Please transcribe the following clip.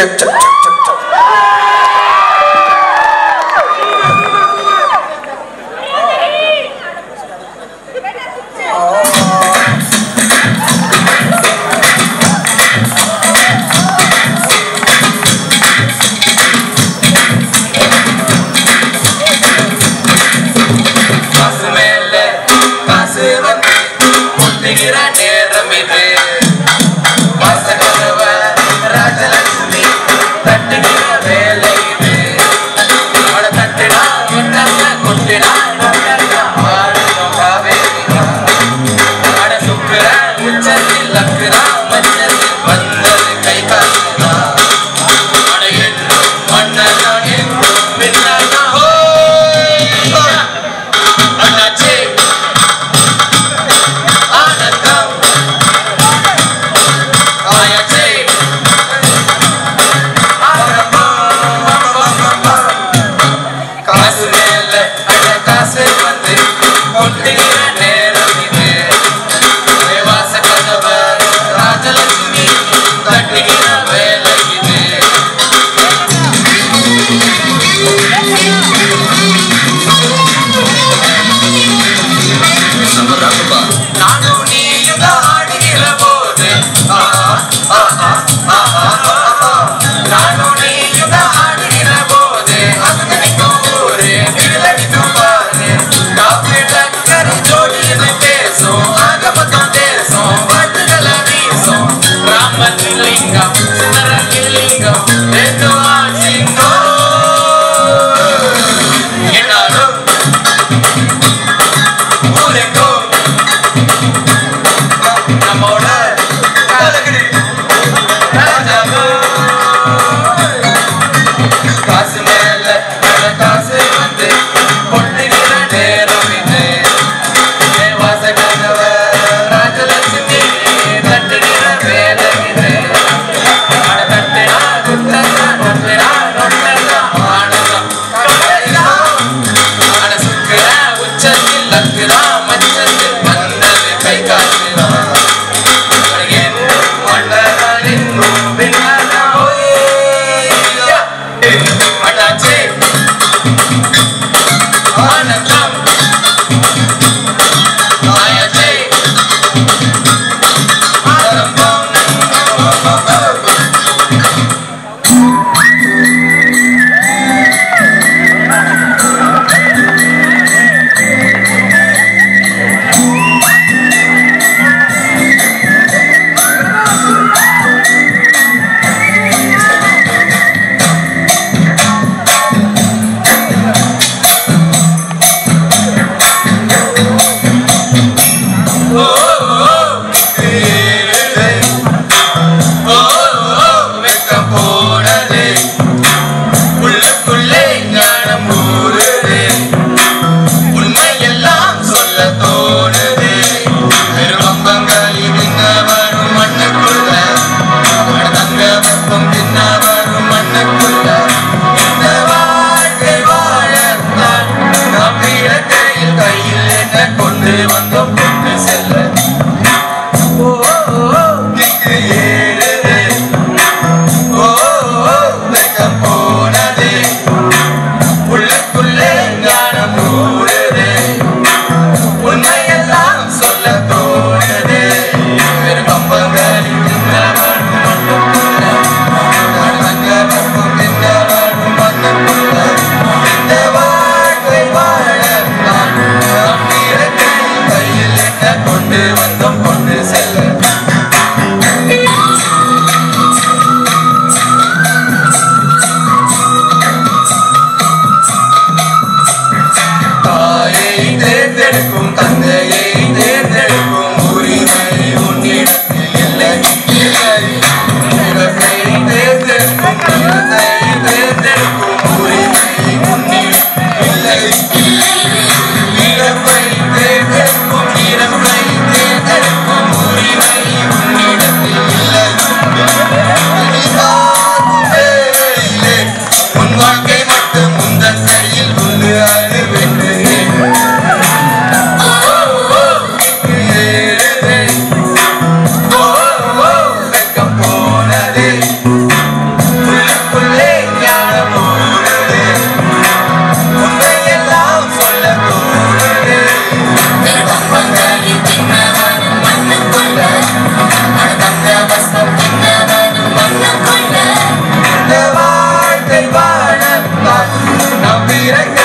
chak chak chak chak Let's go. Don Ponce Yeah.